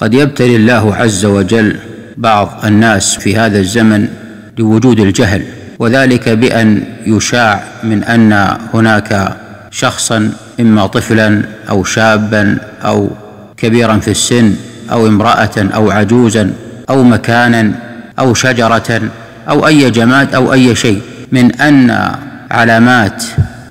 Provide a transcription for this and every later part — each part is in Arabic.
قد يبتلي الله عز وجل بعض الناس في هذا الزمن لوجود الجهل وذلك بأن يشاع من أن هناك شخصا إما طفلا أو شابا أو كبيرا في السن أو امرأة أو عجوزا أو مكانا أو شجرة أو أي جماد أو أي شيء من أن علامات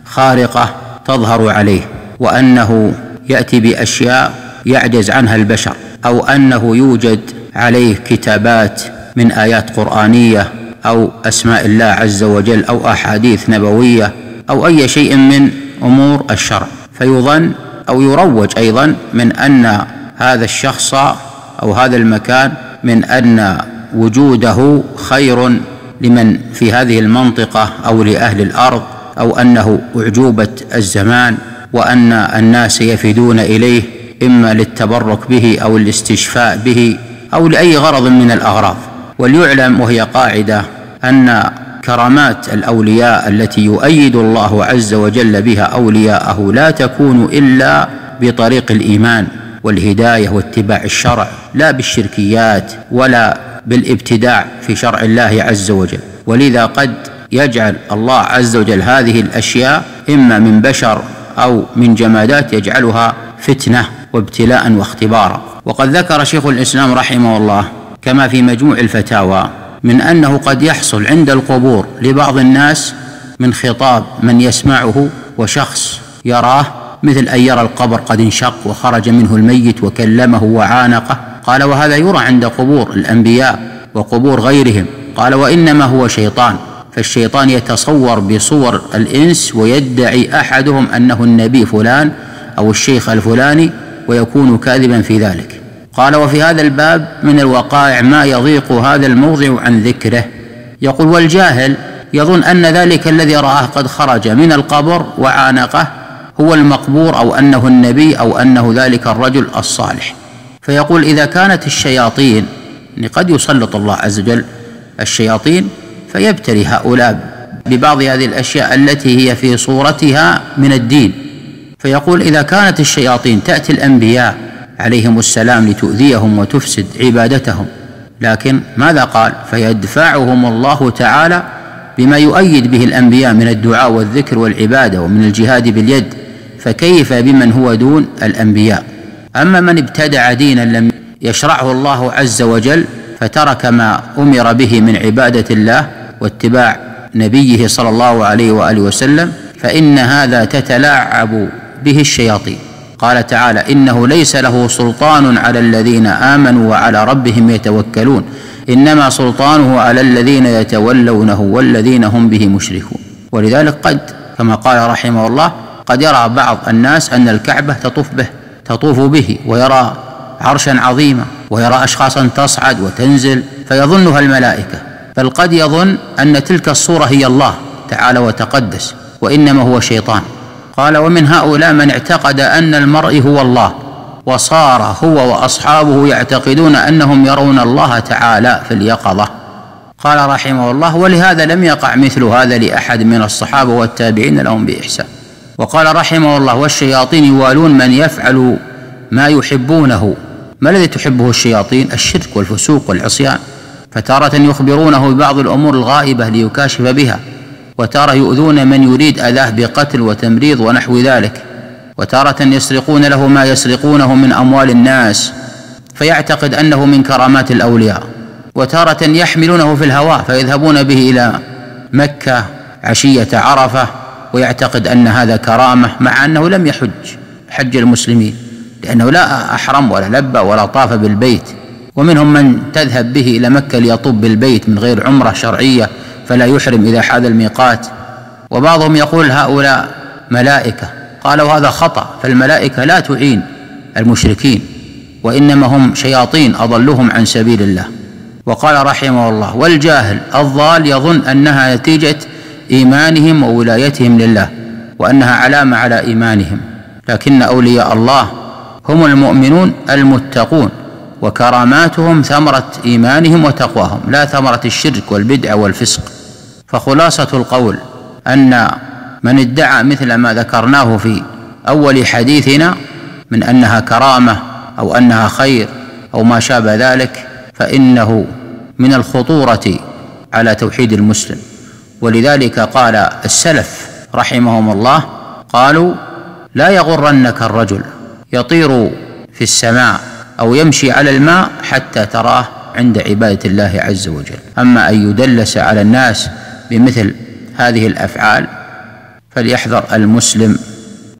خارقة تظهر عليه وأنه يأتي بأشياء يعجز عنها البشر. أو أنه يوجد عليه كتابات من آيات قرآنية أو أسماء الله عز وجل أو أحاديث نبوية أو أي شيء من أمور الشرع. فيظن أو يروج أيضا من أن هذا الشخص أو هذا المكان من أن وجوده خير لمن في هذه المنطقة أو لأهل الأرض أو أنه أعجوبة الزمان وأن الناس يفدون إليه إما للتبرك به أو الاستشفاء به أو لأي غرض من الأغراض. وليعلم وهي قاعدة أن كرامات الأولياء التي يؤيد الله عز وجل بها أولياءه لا تكون إلا بطريق الإيمان والهداية واتباع الشرع لا بالشركيات ولا بالابتداع في شرع الله عز وجل. ولذا قد يجعل الله عز وجل هذه الأشياء إما من بشر أو من جمادات يجعلها فتنة. وابتلاء واختبارا. وقد ذكر شيخ الإسلام رحمه الله كما في مجموع الفتاوى من أنه قد يحصل عند القبور لبعض الناس من خطاب من يسمعه وشخص يراه مثل أن يرى القبر قد انشق وخرج منه الميت وكلمه وعانقه. قال وهذا يرى عند قبور الأنبياء وقبور غيرهم. قال وإنما هو شيطان. فالشيطان يتصور بصور الإنس ويدعي أحدهم أنه النبي فلان أو الشيخ الفلاني ويكون كاذبا في ذلك. قال وفي هذا الباب من الوقائع ما يضيق هذا الموضع عن ذكره. يقول والجاهل يظن أن ذلك الذي رآه قد خرج من القبر وعانقه هو المقبور أو أنه النبي أو أنه ذلك الرجل الصالح. فيقول إذا كانت الشياطين يعني قد يسلط الله عز وجل الشياطين فيبتلي هؤلاء ببعض هذه الأشياء التي هي في صورتها من الدين. فيقول إذا كانت الشياطين تأتي الأنبياء عليهم السلام لتؤذيهم وتفسد عبادتهم لكن ماذا قال؟ فيدفعهم الله تعالى بما يؤيد به الأنبياء من الدعاء والذكر والعبادة ومن الجهاد باليد فكيف بمن هو دون الأنبياء؟ أما من ابتدع دينا لم يشرعه الله عز وجل فترك ما أمر به من عبادة الله واتباع نبيه صلى الله عليه وآله وسلم فإن هذا تتلاعب به الشياطين. قال تعالى إنه ليس له سلطان على الذين آمنوا وعلى ربهم يتوكلون إنما سلطانه على الذين يتولونه والذين هم به مشركون. ولذلك قد كما قال رحمه الله قد يرى بعض الناس أن الكعبة تطوف به تطوف به ويرى عرشا عظيما ويرى أشخاصا تصعد وتنزل فيظنها الملائكة. بل قد يظن أن تلك الصورة هي الله تعالى وتقدس وإنما هو شيطان. قال ومن هؤلاء من اعتقد أن المرء هو الله وصار هو وأصحابه يعتقدون أنهم يرون الله تعالى في اليقظة. قال رحمه الله ولهذا لم يقع مثل هذا لأحد من الصحابة والتابعين لهم بإحسان. وقال رحمه الله والشياطين يوالون من يفعل ما يحبونه. ما الذي تحبه الشياطين؟ الشرك والفسوق والعصيان. فتارة يخبرونه ببعض الأمور الغائبة ليكاشف بها. وتارة يؤذون من يريد أذاه بقتل وتمريض ونحو ذلك وتارة يسرقون له ما يسرقونه من أموال الناس فيعتقد أنه من كرامات الأولياء. وتارة يحملونه في الهواء فيذهبون به إلى مكة عشية عرفة ويعتقد أن هذا كرامة مع أنه لم يحج حج المسلمين لأنه لا أحرم ولا لبى ولا طاف بالبيت. ومنهم من تذهب به إلى مكة ليطوف بالبيت من غير عمرة شرعية فلا يحرم إذا حاذ الميقات. وبعضهم يقول هؤلاء ملائكة. قالوا هذا خطأ فالملائكة لا تعين المشركين وإنما هم شياطين أضلهم عن سبيل الله. وقال رحمه الله والجاهل الضال يظن أنها نتيجة إيمانهم وولايتهم لله وأنها علامة على إيمانهم. لكن أولياء الله هم المؤمنون المتقون وكراماتهم ثمرة إيمانهم وتقواهم لا ثمرة الشرك والبدع والفسق. فخلاصة القول أن من ادعى مثل ما ذكرناه في أول حديثنا من أنها كرامة أو أنها خير أو ما شابه ذلك فإنه من الخطورة على توحيد المسلم. ولذلك قال السلف رحمهم الله قالوا لا يغرنك الرجل يطير في السماء أو يمشي على الماء حتى تراه عند عبادة الله عز وجل. أما أن يدلس على الناس بمثل هذه الأفعال فليحذر المسلم